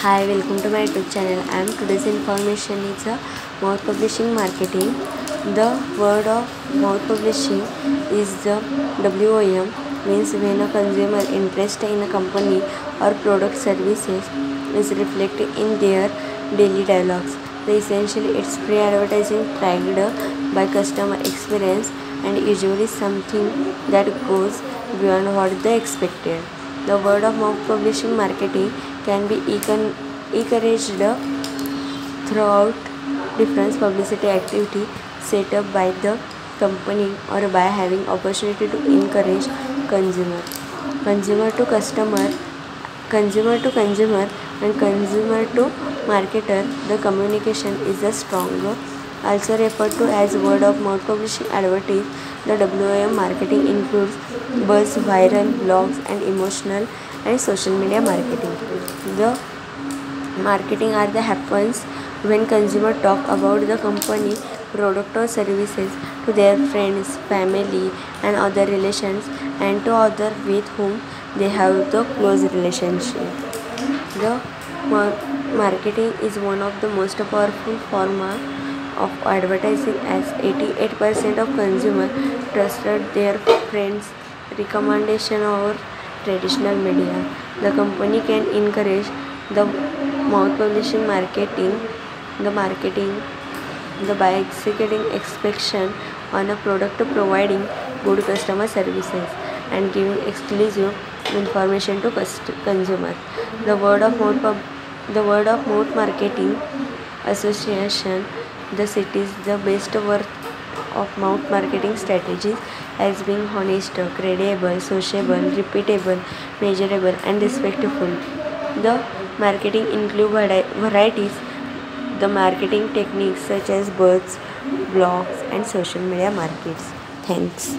Hi, welcome to my YouTube channel. I am today's information is a mouth publishing marketing. The word of mouth publishing is the WOM means when a consumer interest in a company or product services is reflected in their daily dialogues. The essentially it's pre-advertising tracked by customer experience and usually something that goes beyond what they expected. The word of mouth publishing marketing can be encouraged throughout different publicity activity set up by the company or by having opportunity to encourage consumer. Consumer to customer consumer to consumer and consumer to marketer the communication is a stronger also referred to as word of mouth publishing advertise the WOM marketing includes buzz viral blogs and emotional and social media marketing. The marketing are the happens when consumer talk about the company product or services to their friends family and other relations and to other with whom they have the close relationship. The mar- marketing is one of the most powerful form of advertising as 88% of consumers trusted their friends recommendation over traditional media. The company can encourage the mouth publishing marketing the marketing the by executing expectation on a product providing good customer services and giving exclusive information to consumer. The word of mouth the word of mouth marketing association the cities the best word of mouth marketing strategies as being honest credible sociable repeatable measurable and respectful. The marketing include vari- varieties. The marketing techniques such as buzz blogs and social media markets. Thanks